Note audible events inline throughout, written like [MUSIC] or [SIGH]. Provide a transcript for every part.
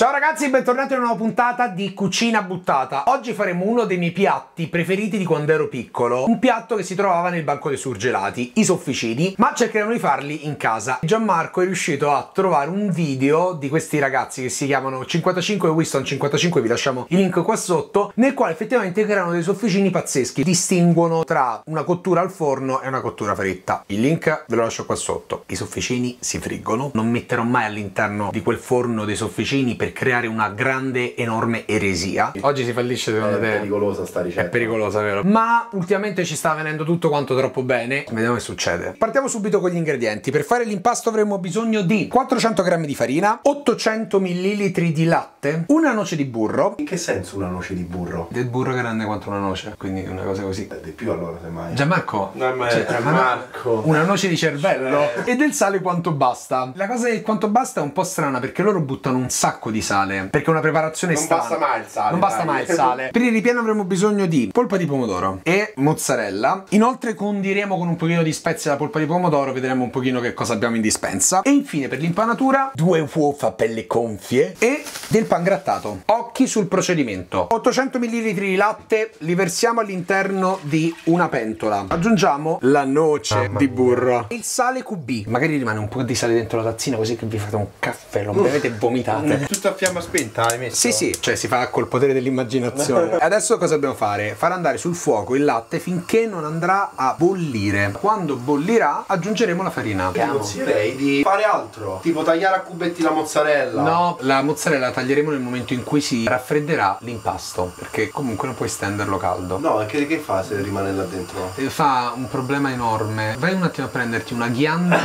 Ciao ragazzi, bentornati in una nuova puntata di Cucina Buttata. Oggi faremo uno dei miei piatti preferiti di quando ero piccolo. Un piatto che si trovava nel banco dei surgelati, i sofficini, ma cercheremo di farli in casa. Gianmarco è riuscito a trovare un video di questi ragazzi che si chiamano 55 Winston 55, vi lasciamo il link qua sotto, nel quale effettivamente creano dei sofficini pazzeschi. Distinguono tra una cottura al forno e una cottura fritta. Il link ve lo lascio qua sotto. I sofficini si friggono. Non metterò mai all'interno di quel forno dei sofficini per creare una grande, enorme eresia. Oggi si fallisce secondo È te? pericolosa sta ricetta. È pericolosa, vero? Ma ultimamente ci sta venendo tutto quanto troppo bene. Vediamo che succede. Partiamo subito con gli ingredienti. Per fare l'impasto avremo bisogno di 400 g di farina, 800 ml di latte, una noce di burro. In che senso una noce di burro? Del burro grande quanto una noce, quindi una cosa così. Eh, Di più allora semmai. Gianmarco, No, ma cioè, è una noce di cervello e del sale quanto basta. La cosa del quanto basta è un po' strana perché loro buttano un sacco di sale. Perché una preparazione Non strana. basta mai il sale, Non basta dai. mai il sale. [LAUGHS] Per il ripieno avremo bisogno di polpa di pomodoro e mozzarella. Inoltre condiremo con un pochino di spezie la polpa di pomodoro, vedremo un pochino che cosa abbiamo in dispensa. E infine per l'impanatura due uova belle gonfie e del pan grattato. Occhi sul procedimento. 800 ml di latte li versiamo all'interno di una pentola. Aggiungiamo la noce di burro. Il sale QB. Magari rimane un po' di sale dentro la tazzina così che vi fate un caffè, lo bevete e vomitate. [LAUGHS] Tutto a fiamma spenta hai messo? Sì, sì, cioè si fa col potere dell'immaginazione. [LAUGHS] Adesso cosa dobbiamo fare? Far andare sul fuoco il latte finché non andrà a bollire. Quando bollirà aggiungeremo la farina. Ti consiglierei di fare altro. Tipo tagliare a cubetti la mozzarella. No, la mozzarella la taglieremo nel momento in cui si raffredderà l'impasto, perché comunque non puoi stenderlo caldo. No, perché che fa se rimane là dentro? E Fa un problema enorme. Vai un attimo a prenderti una ghianda.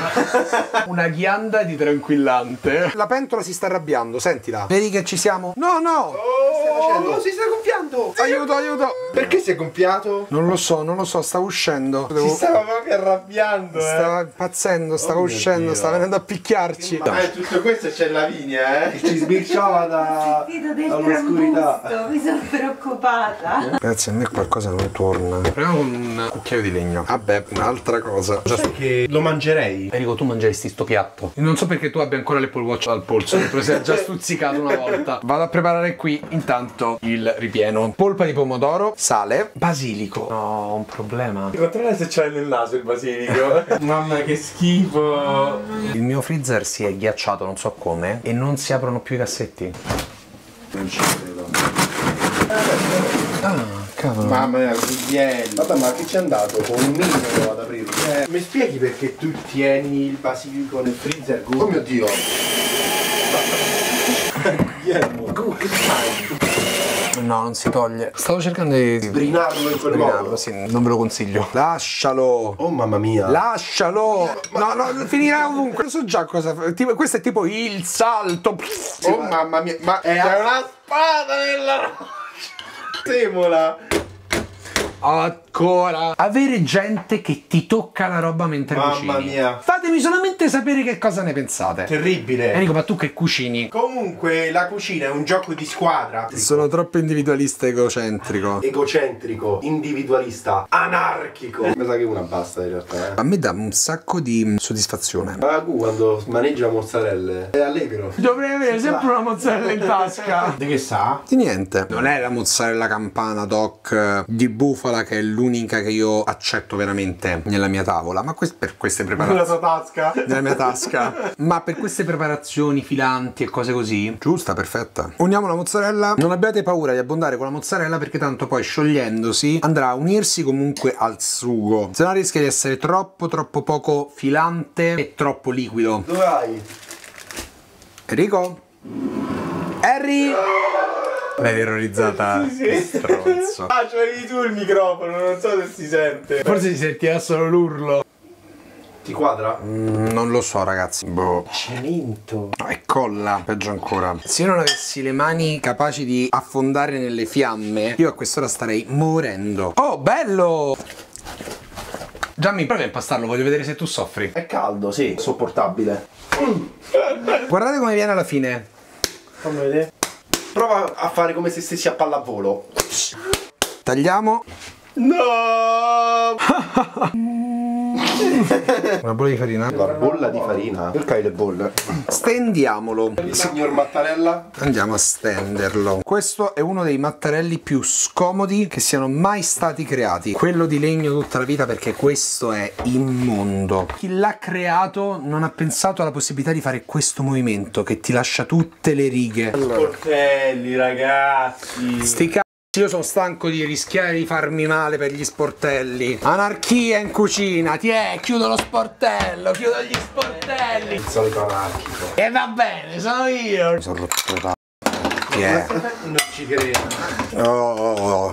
[LAUGHS] una ghianda di tranquillante. La pentola si sta arrabbiando, sentila. Vedi che ci siamo? No, no! Oh, si sta gonfiando! Aiuto, aiuto! Perché si è gonfiato? Non lo so, non lo so, sta uscendo. Devo- Si stava proprio arrabbiando, eh. Stava impazzendo, stava Oh uscendo, stava venendo a picchiarci. Ma eh, tutto questo c'è Lavinia, eh? Che ci sbirciava da... dall'oscurità. mi sono preoccupata. Ragazzi, a me qualcosa non torna. Proviamo con un cucchiaio di legno. Vabbè, un'altra cosa. Già Sai che lo mangerei? Enrico, tu mangeresti sto piatto. Non so perché tu abbia ancora l'Apple Watch al polso, tu sei già stuzzicato una volta. [LAUGHS] Vado a preparare qui intanto il ripieno. Polpa di pomodoro, sale, basilico. No, ho un problema. Controlla se c'è nel naso il basilico. [LAUGHS] Mamma che schifo. Il mio freezer si è ghiacciato, non so come, e non si aprono più i cassetti. Non ci credo. Ah, cavolo. Mamma mia, Guglielmo. Vabbè, ma che c'è andato? Con un minimo ad aprirlo. Eh, mi spieghi perché tu tieni il basilico nel freezer? Oh mio dio. Guglielmo, Gu, che fai? No, non si toglie. Stavo cercando di Brinarlo in quel modo. sì, non ve lo consiglio. Lascialo. Oh mamma mia. Lascialo! No, no, finirà ovunque. So già cosa. fa- Tipo, questo è tipo il salto. Oh mamma mia, ma è una spada nella roccia. Semola. Ancora. Avere gente che ti tocca la roba mentre Mamma cucini. mia. Fatemi solamente sapere che cosa ne pensate. Terribile. Enrico, ma tu che cucini? Comunque la cucina è un gioco di squadra. Sono troppo individualista e egocentrico. Egocentrico, individualista, anarchico. Mi sa che una basta in realtà, eh. A me dà un sacco di soddisfazione. Ma Gu quando maneggia mozzarelle è allegro. Dovrei avere sempre una mozzarella in tasca. [LAUGHS] Di che sa? Di niente. Non è la mozzarella campana doc di bufala che è l'unica che io accetto veramente nella mia tavola, ma quest- per queste preparazioni tua tasca. nella mia tasca. Ma per queste preparazioni filanti e cose così, giusta, perfetta. Uniamo la mozzarella. Non abbiate paura di abbondare con la mozzarella perché tanto poi sciogliendosi andrà a unirsi comunque al sugo. Se no rischia di essere troppo troppo poco filante e troppo liquido. Dove vai? Enrico? Harry? L'hai terrorizzata. Stronzo. Ah, c'avevi tu il microfono, non so se si sente. Forse si sentirà solo l'urlo. Ti quadra? Mm, non lo so, ragazzi. Boh. Cemento. No, e colla, peggio ancora. Se io non avessi le mani capaci di affondare nelle fiamme, io a quest'ora starei morendo. Oh, bello! Gianni, provi a impastarlo, voglio vedere se tu soffri. È caldo, sì, sopportabile. Guardate come viene alla fine. Fammi vedere. Prova a fare come se stessi a pallavolo. Tagliamo. No! [LAUGHS] Una bolla di farina. La bolla di farina? Perché hai le bolle? Stendiamolo. Il signor Mattarella? Andiamo a stenderlo. Questo è uno dei mattarelli più scomodi che siano mai stati creati. Quello di legno tutta la vita perché questo è immondo. Chi l'ha creato non ha pensato alla possibilità di fare questo movimento che ti lascia tutte le righe. Sportelli, ragazzi. Sti cazzi, io sono stanco di rischiare di farmi male per gli sportelli. Anarchia in cucina, ti è, chiudo lo sportello, chiudo gli sportelli. Il solito anarchico. E va bene, sono io. Mi sono rotto è. Non ci credo. Oh,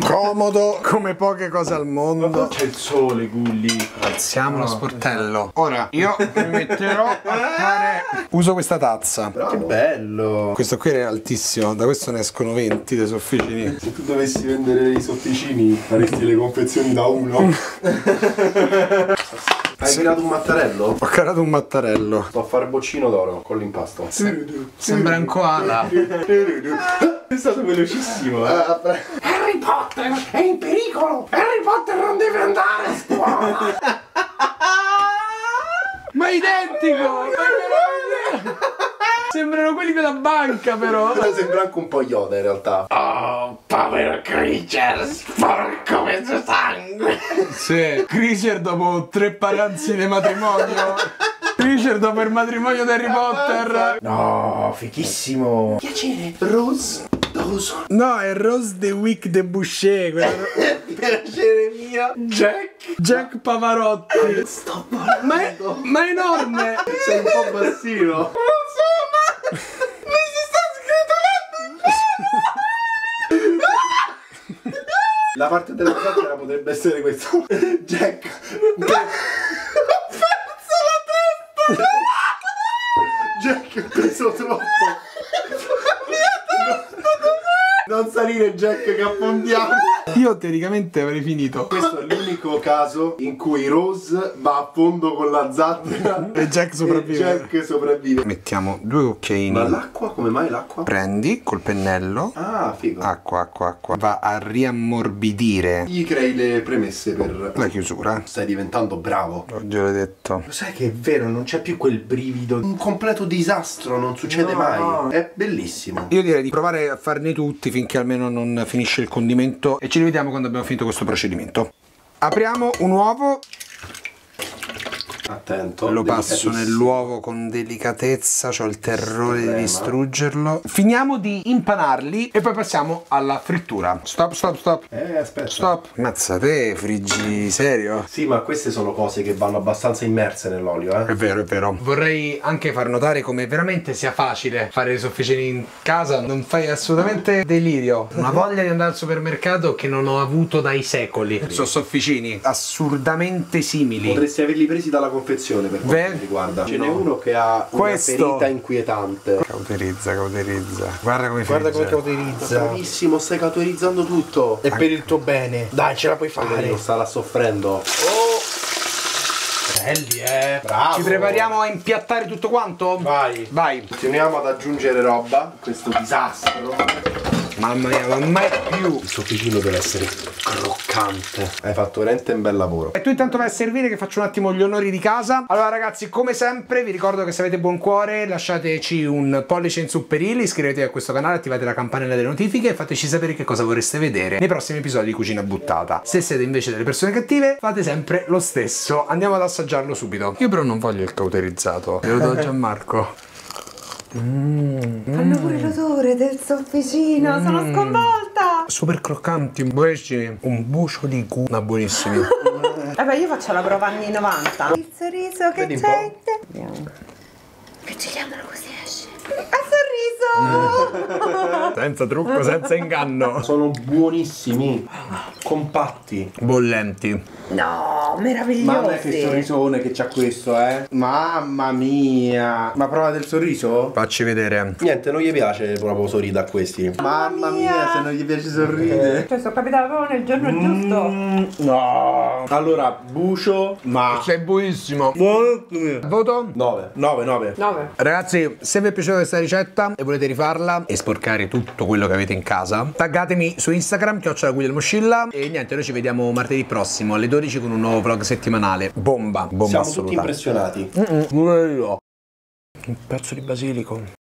comodo come poche cose al mondo. C'è il sole, Gulli. Alziamo lo sportello. Ora io mi metterò a fare. Uso questa tazza. Che bello. Questo qui è altissimo, da questo ne escono 20 dei sofficini. Se tu dovessi vendere i sofficini, faresti le confezioni da uno. [LAUGHS] Hai tirato un mattarello? Ho carato un mattarello. Sto a fare boccino d'oro con l'impasto. Sembra un koala. È stato velocissimo, eh. Harry Potter è in pericolo! Harry Potter non deve andare a scuola! [LAUGHS] Ma è identico! Sembrano quelli della banca però! Sembra anche un po' Yoda in realtà. Oh, povero creature, sporco mezzo sangue. Sì, Creature dopo tre paranzi di matrimonio. Creature dopo il matrimonio di Harry Potter. No, fichissimo. Piacere. Rose. Rose. No, è Rose the Week de Boucher. quello- [LAUGHS] Piacere mio. Jack. Jack Pavarotti. Sto Ma è, ma è enorme! Sei un po' bassino. La parte della zattera potrebbe essere questo. [LAUGHS] Jack. Jack, ho preso troppo. Non salire Jack che affondiamo. Io teoricamente avrei finito. Questo l'unico caso in cui Rose va a fondo con la zattera [LAUGHS] E Jack [LAUGHS] sopravvive. e Jack sopravvive. Mettiamo due cucchiaini. Ma l'acqua? Come mai l'acqua? Prendi col pennello. Ah, figo. Acqua, acqua, acqua. Va a riammorbidire Gli crei le premesse per... la chiusura. Stai diventando bravo. L'ho detto. Lo sai che è vero, non c'è più quel brivido. Un completo disastro, non succede No, mai. no. È bellissimo. Io direi di provare a farne tutti finché almeno non finisce il condimento e ci rivediamo quando abbiamo finito questo procedimento. Apriamo un uovo, Attento. lo passo nell'uovo con delicatezza, ho il terrore di Estrema. distruggerlo. Finiamo di impanarli e poi passiamo alla frittura. Stop, stop, stop. Eh, aspetta. Stop. Mazza te, friggi serio? Sì, ma queste sono cose che vanno abbastanza immerse nell'olio, eh. È vero, è vero. Vorrei anche far notare come veramente sia facile fare le sofficine in casa, non fai assolutamente delirio. Una voglia di andare al supermercato che non ho avuto dai secoli. Sono sofficini assurdamente simili. Potresti averli presi dalla confezione per quanto Beh, mi riguarda. Ce n'è no. uno che ha una Questo- ferita inquietante. Cauterizza, cauterizza. Guarda come Guarda come cauterizza. Bravissimo, stai cauterizzando tutto. È per il tuo bene. Dai, ce la puoi fare. Non starà soffrendo. Belli, eh. Bravo. Ci prepariamo a impiattare tutto quanto? Vai. Vai. Continuiamo ad aggiungere roba. Questo disastro. Mamma mia, ma mai più. Il sofficino deve essere croccante. Hai fatto veramente un bel lavoro. E tu intanto vai a servire che faccio un attimo gli onori di casa. Allora ragazzi, come sempre vi ricordo che se avete buon cuore lasciateci un pollice in su per il, iscrivetevi a questo canale, attivate la campanella delle notifiche e fateci sapere che cosa vorreste vedere nei prossimi episodi di Cucina Buttata. Se siete invece delle persone cattive, fate sempre lo stesso. Andiamo ad assaggiarlo subito. Io però non voglio il cauterizzato, glielo do a Gianmarco. Fanno pure l'odore del sofficino, sono sconvolta. Super croccanti, buonissimi. Un bucio di cu, ma buonissimi. [LAUGHS] Vabbè, io faccio la prova anni 90. Il sorriso che c'è. Vediamo. Che giriamolo così esce. Ha sorriso! [LAUGHS] senza trucco, senza inganno. Sono buonissimi. Compatti. Bollenti. No, Mamma che meravigliosi. sorrisone che c'ha questo, eh. Mamma mia. Ma prova del sorriso? Facci vedere. Niente, non gli piace proprio sorride a questi. Mamma mia, mia. se non gli piace sorridere. [LAUGHS] Cioè, sono capitata proprio nel giorno giusto. Mm, no. Allora, bucio, ma. Sei buonissimo. Buono. Voto? 9. 9, 9. 9. Ragazzi, se vi è piaciuta questa ricetta e volete rifarla e sporcare tutto quello che avete in casa, taggatemi su Instagram, chiocciola Guglielmo Scilla e niente, noi ci vediamo martedì prossimo alle 12 con un nuovo vlog settimanale. Bomba, bomba Siamo assoluta. tutti impressionati. Un pezzo di basilico.